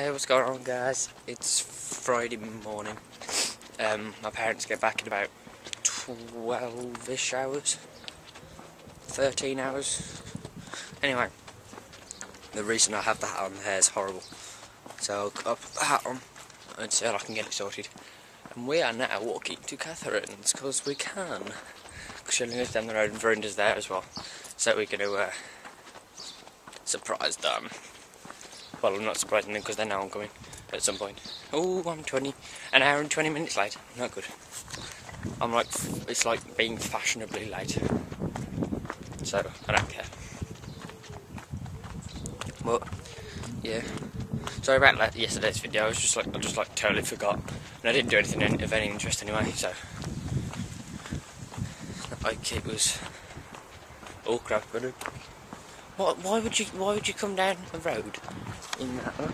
Hey, what's going on, guys? It's Friday morning. Um, my parents get back in about 12-ish hours. 13 hours. Anyway, the reason I have the hat on, the hair is horrible. So I'll put the hat on until I can get it sorted. And we are now walking to Katherine's, because we can. Because she lives down the road and Verinda's there as well. So we're going to uh, surprise them. Well, I'm not surprising them because they know I'm coming at some point. Oh, I'm 20, an hour and 20 minutes late. Not good. I'm like, it's like being fashionably late. So, I don't care. But, yeah. Sorry about yesterday's video. I was just like, I just like totally forgot. And I didn't do anything of any interest anyway, so. Like, it was. Oh crap, what, why would you why would you come down the road in that look?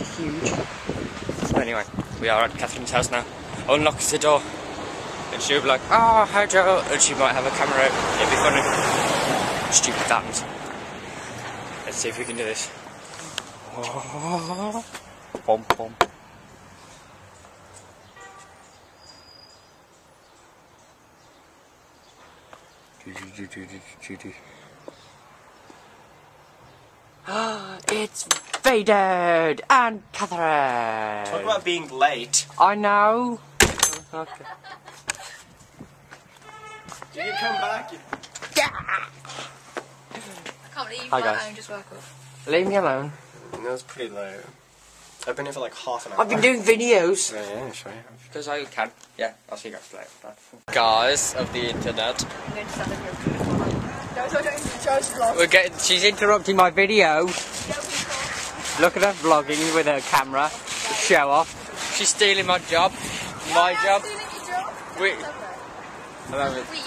It's huge. So anyway, we are at Katherine's house now. Unlocks the door. And she'll be like, oh hi Joe and she might have a camera out. It'd be funny. Stupid that. Let's see if we can do this. Pom pom. it's Vader and Katherine. Talk about being late. I know. Okay. You can come back. Yeah. I can't believe Hi, my guys. just woke up. Leave me alone. That was pretty late. I've been here for like half an hour. I've been doing videos. Yeah, yeah, sure. Because I can. Yeah, I'll see you guys later. Guys of the internet. I'm going to stand up here. No, so I don't Joe's vlog. We're getting. She's interrupting my video. Look at her vlogging with her camera. Show off. She's stealing my job. My job. We. We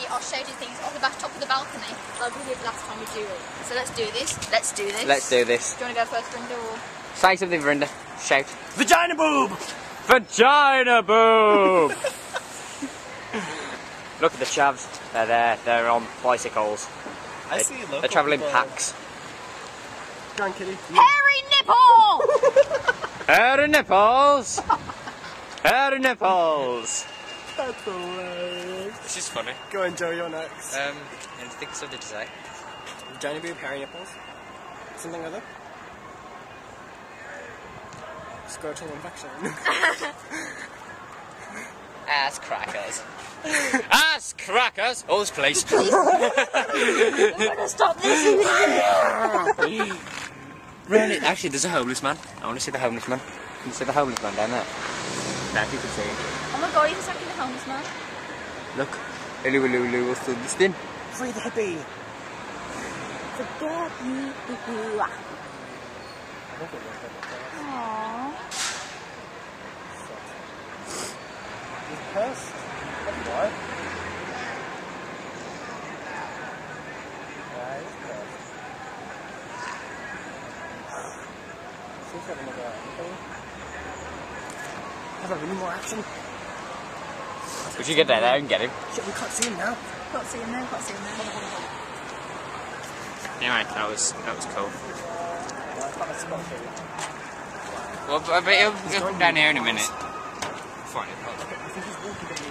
are shading things off the back top of the balcony, like we did last time we do it. So let's do this. Let's do this. Let's do this. Do you want to go first, Brenda, or? Say something, Verinda. Shout. Vagina boob! Vagina boob! Look at the chavs. They're there. They're on bicycles. I see local They're travelling people. packs. Go on, kitty. Hairy nipple! Hairy nipples! Hairy nipples! That's hilarious. This is funny. Go on, Joe, you're next. Um, anything something to say? Vagina boob, hairy nipples. Something other? Scrotal infection. Ass crackers. Ass crackers! Oh, this place. We're gonna stop this. really? Actually, there's a homeless man. I want to see the homeless man. Can you see the homeless man down there? Now, if you can see him. oh my god, he's attacking the homeless man. Look. Hello, hello, hello. What's the this thing? Free the hippie! Forget me. Aww. He's pissed. That's why. Yeah, he's pissed. See if I can look at anything. Have a really more action. We should get down there and get him. Shit, we can't see him now. Can't see him there, can't see him there. Anyway, that was that was cool. Well, I found a spot for you. Well, but, but he'll, he'll come down here in a minute. Fine, I think he's walking down the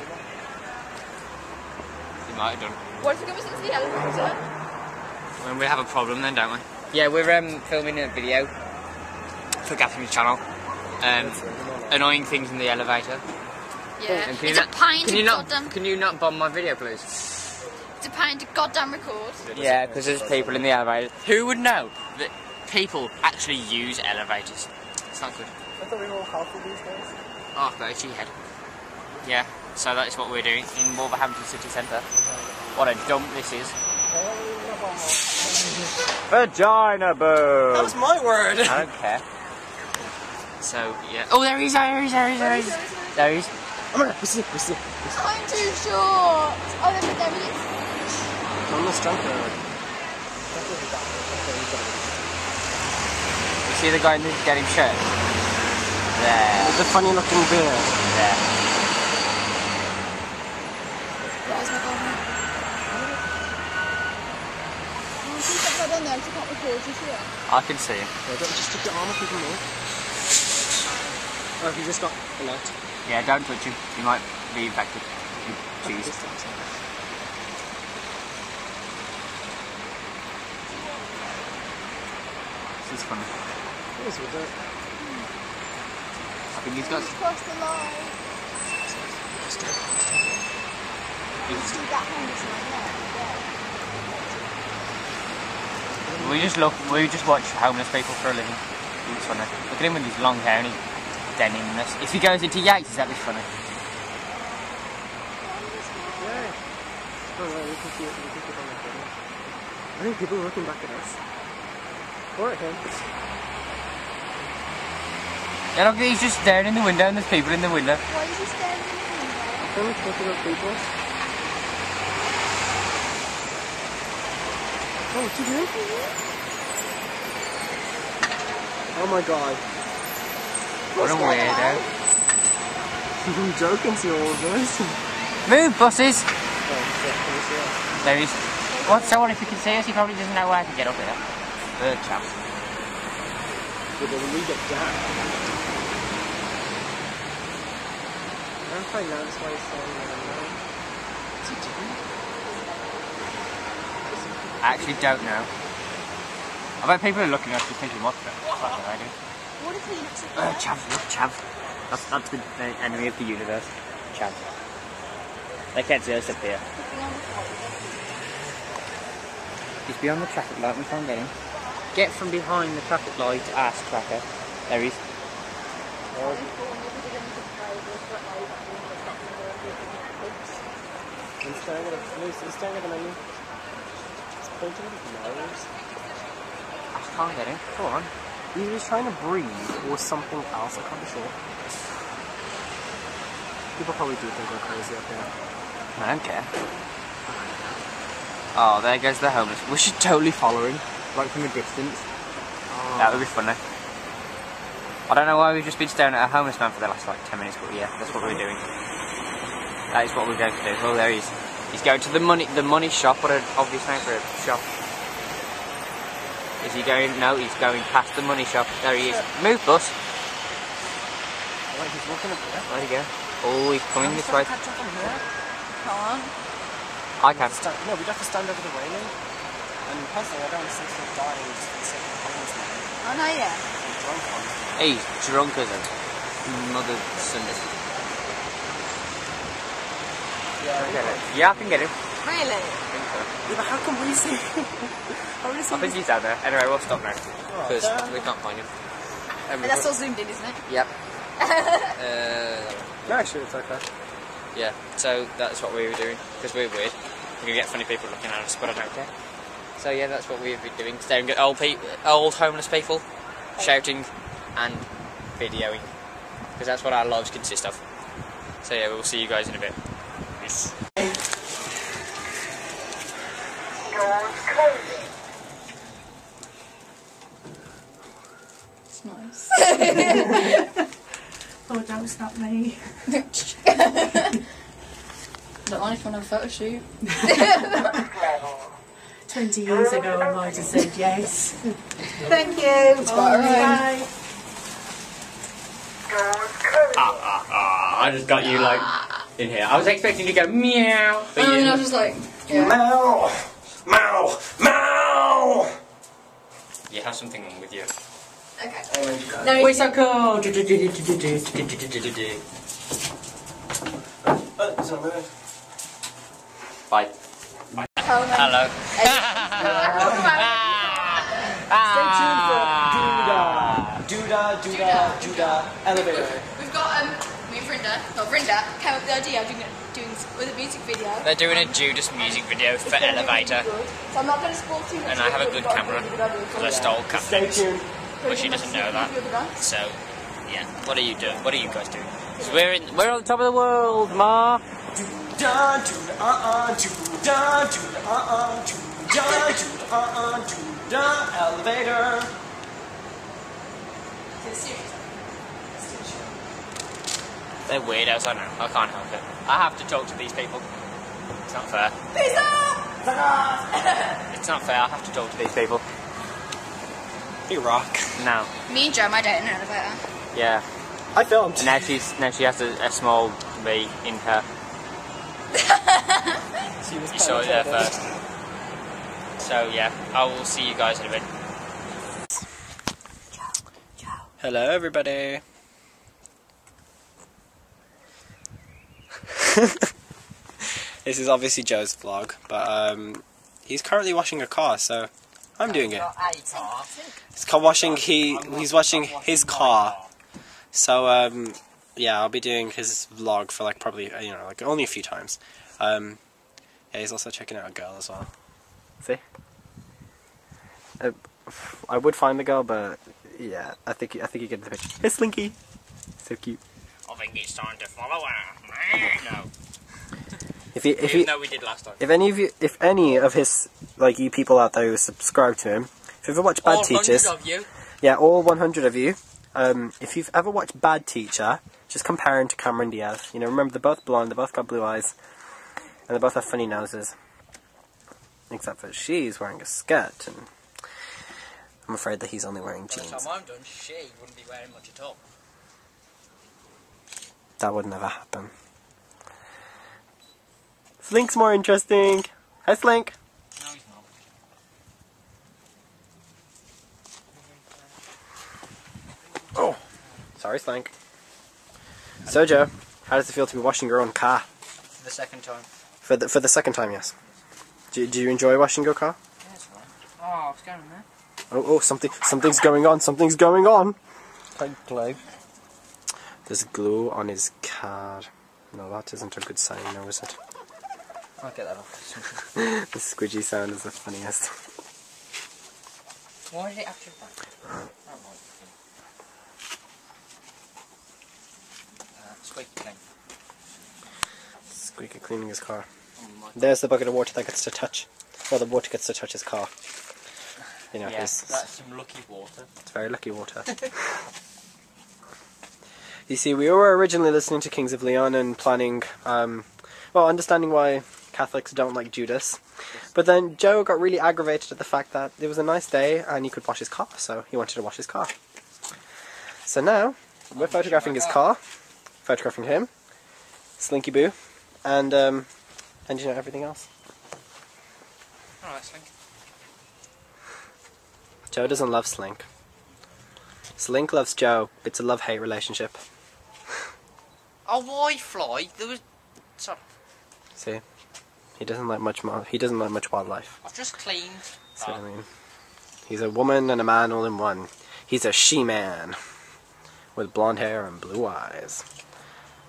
he might have done. What if we go into the elevator? When we have a problem, then don't we? Yeah, we're um, filming a video for Katherine's channel. Um, annoying things in the elevator. Yeah. And can you It's a not- pain Can to you not? goddamn. Can you not bomb my video, please? It's a pain to goddamn record. Yeah, because there's people in the elevator. Who would know that people actually use elevators? It's not good. I thought we were all healthy these days. Oh, got itchy head. Yeah, so that is what we're doing in Wolverhampton city centre. What a dump this is. Vagina boo! That was my word! I don't care. So, yeah. Oh, there he is, there he is, there he is, there he is. There he is. My god, we see, we see. I'm too short. Oh, there, there he is. On this junk road. You see the guy in the denim shirt? There. With the funny looking beard. There. Where's my phone? She's upside down there. She can't record. She's here. I can see him. Yeah, don't just stick your arm up even more. Oh, you just got a light. Yeah, don't touch him. He might be infected. Cheese. This is funny. What is with that? I think he's got. Cross the line. Let's do that homeless man there. We just look. We just watch homeless people for a living. It's funny. Look at him with his long hair and his deniminess. If he goes into Yates, that'd be funny. Yeah. Oh, right, we can see it. We can see it on the video. I think people are looking back at us. Or at him. Yeah, look, he's just staring in the window, and there's people in the window. Why is he standing in the window? Can we talk about people? Oh, did you mm-hmm. Oh my god. What a weirdo. I'm joking to all of us. Move, buses! Oh, shit, can you see us? There he's. What? So what if he can see us? He probably doesn't know where to get up here. Bird chap. But then we get down. I don't quite notice why he's saying that I'm not. What's he doing? I actually don't know. I bet people are looking at us just thinking, what the fuck are they doing? What if he looks at Uh, that? Chav, look, Chav. That's, that's the the enemy of the universe. Chav. They can't see us up here. He's beyond the traffic light, we can't get him. Get from behind the traffic light, ass cracker. There he is. I'm staring at a, Lucy, he's staring at the menu. He's pointing at his nose. I can't get him. Come on. He was trying to breathe or something else, I can't be sure. People probably do think we're crazy up here. I don't care. Oh, there goes the homeless. We should totally follow him, right from a distance. That would be funny. I don't know why we've just been staring at a homeless man for the last like 10 minutes, but yeah, that's what we're doing. That is what we're going to do. Oh, there he is. He's going to the money the money shop. What an obvious name for a shop. Is he going? No, he's going past the money shop. There he is. Move, bus. Wait, he's walking up there. There you go. Oh, he's coming this way. Catch up on here. Can't. I can. Stand, no, we'd have to stand over the railing. And personally, I don't want to see someone dying just for the sake of a homeless man. Oh, I know, yeah. Or drunk on. He's drunk as a mother Sunday. Yeah, Get it. Yeah, I can get him. Really? Yeah, but how can we see How we see I think he's down there. Anyway, we'll stop now. Oh, Because damn. we can't find him. And that's all zoomed in, isn't it? Yep. uh, No, actually, it's okay. yeah, so that's what we were doing. Because we're weird. We're going to get funny people looking at us, but I don't care. So yeah, that's what we've been doing. Staring at old, pe- old homeless people, shouting and videoing. Because that's what our lives consist of. So yeah, we'll see you guys in a bit. Peace. It's nice. Oh, don't stop me. Don't mind if you want to a photo shoot. 20 years ago, I might have said yes. Thank you. quite alright. Bye. Ah, ah, ah. I just got you like in here. I was expecting to go meow, but Oh, you and I was just like, yeah. Meow! Meow! Meow! you have something wrong with you. Okay. No, We're so cool. Oh, it's not there. Bye. Coleman. Hello. Stay tuned for Doodah, Doodah, Doodah, Doodah, elevator. We've got me and Vrinda, well, Vrinda came up with the idea of doing, doing with a music video. They're doing a Judas music video for Elevator, So I'm not going to spoil too much. and I have a good camera because I stole Stay Katherine's. tuned. But she doesn't know that. So, yeah. What are you doing? What are you guys doing? 'Cause we're in, we're on top of the world, Ma. Doodah, Doodah, uh-uh, Doodah, Doodah, uh-uh, Doodah, Doodah, uh-uh, Doodah, elevator. They're weirdos, I know. I can't help it. I have to talk to these people. It's not fair. Pizza! It's not fair. I have to talk to these people. You rock. No. Me and Joe, my date in an elevator. Yeah. I filmed. Now she's now she has a, a small me in her. She was You saw it there first. So yeah, I will see you guys in a bit. Hello, everybody. this is obviously Joe's vlog, but um, he's currently washing a car, so I'm doing it. He's washing. He he's washing his car. So um, yeah, I'll be doing his vlog for like probably you know like only a few times. Um, yeah, he's also checking out a girl as well. See, uh, I would find the girl, but yeah, I think I think you get the picture. Hey, Slinky, so cute. I think it's time to follow her. No, If he if even he though we did last time. if any of you if any of his like you people out there who subscribe to him, if you've ever watched Bad All Teachers, you. yeah, all 100 of you, um, if you've ever watched Bad Teacher, just compare him to Cameron Diaz. You know, remember they're both blonde, they both got blue eyes, and they both have funny noses. Except for she's wearing a skirt, and I'm afraid that he's only wearing By the jeans. time I'm done, she wouldn't be wearing much at all. That would never happen. Slink's more interesting. Hi, Slink. No, he's not. Oh, sorry, Slink. So, Joe, how does it feel to be washing your own car? For the second time. For the, for the second time, yes. Do, do you enjoy washing your car? Yeah, it's fine. Oh, what's going on there? Oh, oh, something, something's going on, something's going on. Like glue. There's glue on his car. No, that isn't a good sign, no, is it? I'll get that off. The squidgy sound is the funniest. Why did it have to uh, Squeaky clean. Squeaky cleaning his car. Oh There's the bucket of water that gets to touch. Well, the water gets to touch his car. You know, Yeah, that's some lucky water. it's very lucky water. you see, we were originally listening to Kings of Leon and planning, um, well, understanding why Catholics don't like Judas. But then Joe got really aggravated at the fact that it was a nice day and he could wash his car, so he wanted to wash his car. So now, we're photographing his car, photographing him, Slinky Boo, and, um, and you know, everything else. Alright, Slink. Joe doesn't love Slink. Slink loves Joe. It's a love-hate relationship. Oh, why fly? There was. Sorry, See, he doesn't like much. He doesn't like much wildlife. I've just cleaned. What I mean? He's a woman and a man all in one. He's a she-man with blonde hair and blue eyes.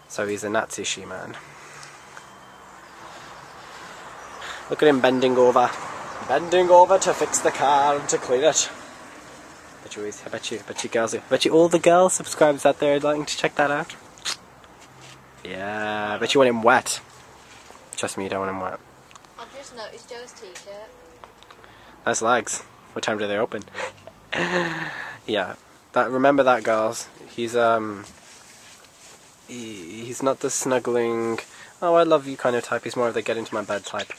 So he's a Nazi she-man. Look at him bending over, bending over to fix the car and to clean it. Bet you, I bet you, I bet you girls, I bet you all the girl subscribers out there are liking to check that out. Yeah, I bet you want him wet. Trust me, you don't want him wet. I've just noticed Joe's t-shirt. Nice legs. What time do they open? yeah. That remember that girls. He's um he, he's not the snuggling oh I love you kind of type, he's more of the get into my bed type.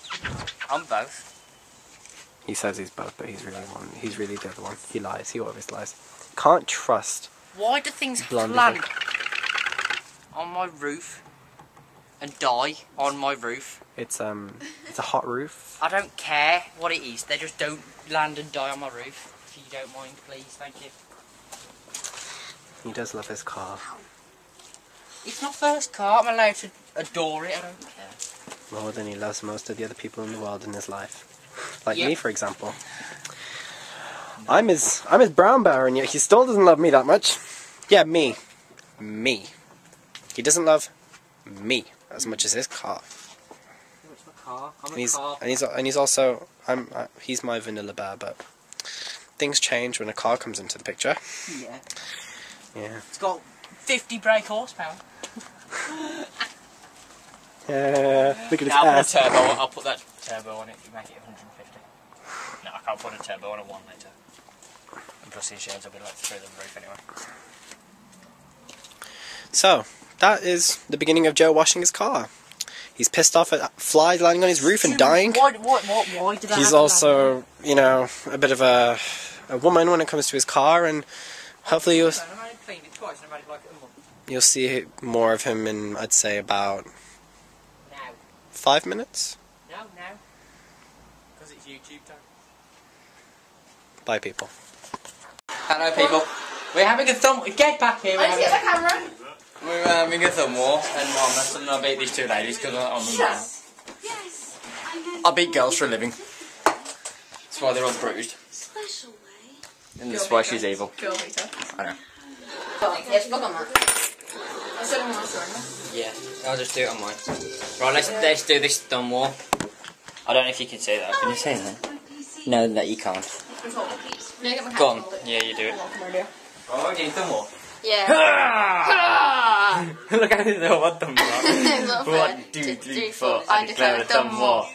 I'm both. He says he's both, but he's really one he's really the other one. He lies, he always lies. Can't trust Why do things have Blonde to land on my roof and die on my roof? it's um it's a hot roof. I don't care what it is. They just don't land and die on my roof. If you don't mind, please. Thank you. He does love his car. It's my first car. I'm allowed to adore it. I don't care. More than he loves most of the other people in the world in his life. Like Yeah. me for example. I'm his I'm his brown bear and yet he still doesn't love me that much. Yeah, me. Me. He doesn't love me as much as his car. It's my car. I'm And a he's car. and he's and he's also I'm uh, he's my vanilla bear, but things change when a car comes into the picture. Yeah. Yeah. It's got 50 brake horsepower. Yeah. Look at his Now I'll put a turbo. I'll put that turbo on it. You make it 150. No, I can't put a turbo on a one litre. And plus the insurance will be like through the roof anyway. So that is the beginning of Joe washing his car. He's pissed off at flies landing on his roof and dying. Why? Why? Why? Why did that He's happen? also, you know, a bit of a, a woman when it comes to his car, and hopefully he was. I've only cleaned it twice and I've had it like a month. you'll see more of him in, I'd say, about Now. five minutes. No, no. Because it's YouTube time. Bye, people. Hello, people. We're having a thumb. Get back here. We're I need to having, get the camera. We're having a thumb war, and Mom, that's something I beat these two ladies because I'm a man. Yes, I beat girls for a living. That's why they're all bruised, special way. and that's why she's evil. Girl Peter. I know. Oh, yes, vlog on that. I'll show them my. Yeah, I'll just do it on mine. Right, let's let's do this thumb war. I don't know if you can see that. Can you see that? No, that you can't. Control. No, get my Go on. Yeah, you do it. Come on, dear. Oh, do thumb war. Yeah. Look at this little one thumb war. Not fair. One, two, three, four. I declare a thumb war.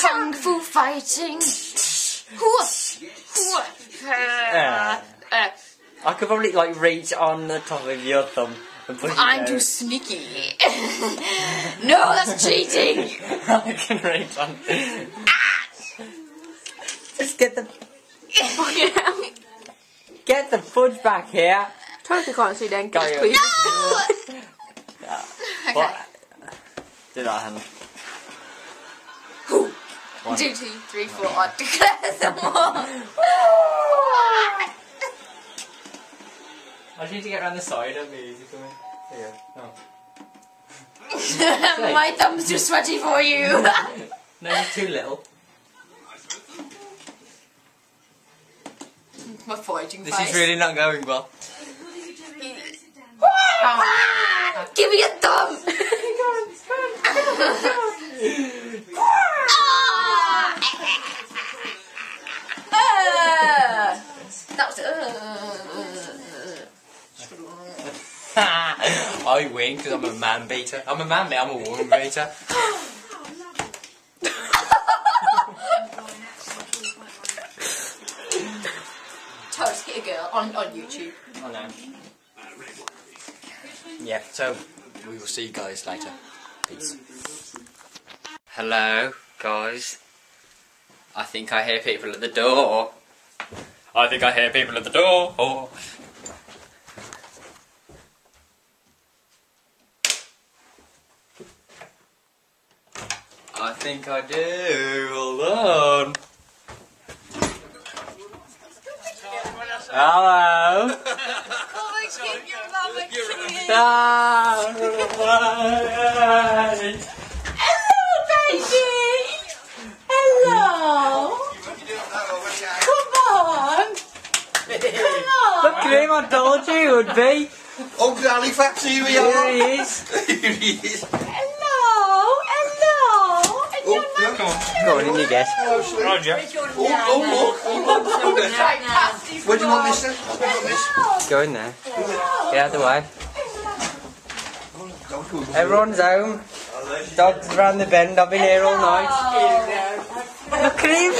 Kung fu fighting. Hua. Hua. Yeah. Uh, I could probably like reach on the top of your thumb and push it I'm too sneaky. no, that's cheating. I can reach on. Just get the get the fudge back here. Totally can't see then. Go, yeah. please. What? Do that hand. One, two, two, three, four. I declare some more. I just need to get around the side of me. Easy for me. There you go. Oh. My thumb's too sweaty for you. No, you're too little. My fighting This face. is really not going well. Give me a thumb. That was. Uh, I win because I'm a man beater. I'm a man, mate. I'm a woman beater. Toast hit a girl on, on YouTube. Yeah, so we will see you guys later. Peace. Hello, guys. I think I hear people at the door. I think I hear people at the door. I think I do. Hold on. Hello. Hello, baby. Ah, Look at him, I would be. Uncle Halifax, here we Here are. he is. Here he is. Hello, Oh, yeah, come on. Go on, in you get. Roger. Oh, oh, look. Where do you want this then? Where do you want this? Go in there. Get out of the way. Everyone's home. Dog's around the bend. I've been here all night. Look at him.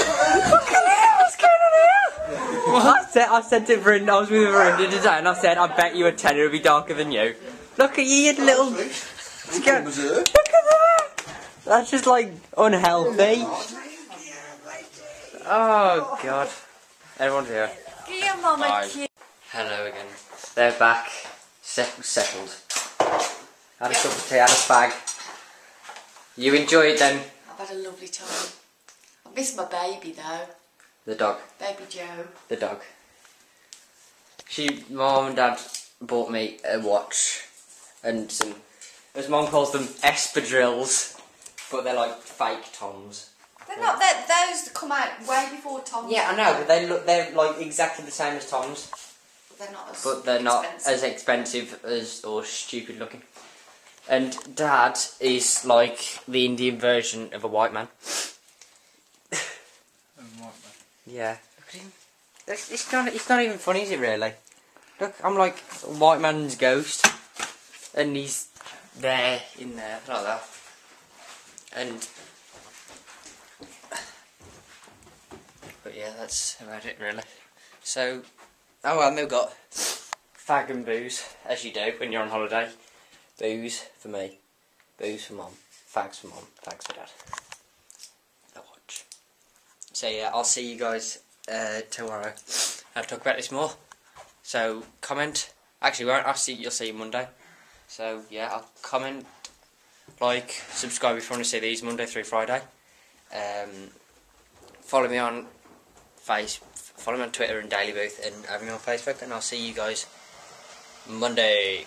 Look at him. What's going on here? I said, I said to Verinda, I was with Verinda today, and I said, I bet you a tenner would be darker than you. Look at you, you little. Which one was her? Look at that. That's just like unhealthy. Oh God. Everyone's here. Hi. Hello again. They're back. Settled. settled. Had a cup of tea, had a fag. You enjoy it then? I've had a lovely time. I miss my baby though. The dog. Baby Joe. The dog. She, mom and dad bought me a watch and some, as mom calls them, espadrilles, but they're like fake toms. They're not. They're, those come out way before Tom. Yeah, I know, but they look, they're like exactly the same as toms, They're not as. but they're not expensive. as expensive as or stupid looking. And dad is like the Indian version of a white man. Yeah. Look at him. It's, it's not. It's not even funny, is it? Really? Look, I'm like a white man's ghost, and he's there in there like that, and. But yeah, that's about it, really. So, oh, and they've got fag and booze, as you do when you're on holiday. Booze for me, booze for mom, fags for mom, fags for dad. A watch. So yeah, I'll see you guys uh, tomorrow. I'll talk about this more. So comment, Actually, won't. I'll see. You'll see you Monday. So yeah, I'll comment, like, subscribe if you want to see these Monday through Friday. Um, follow me on face. Follow me on Twitter and Daily Booth, and add me on Facebook, and I'll see you guys Monday.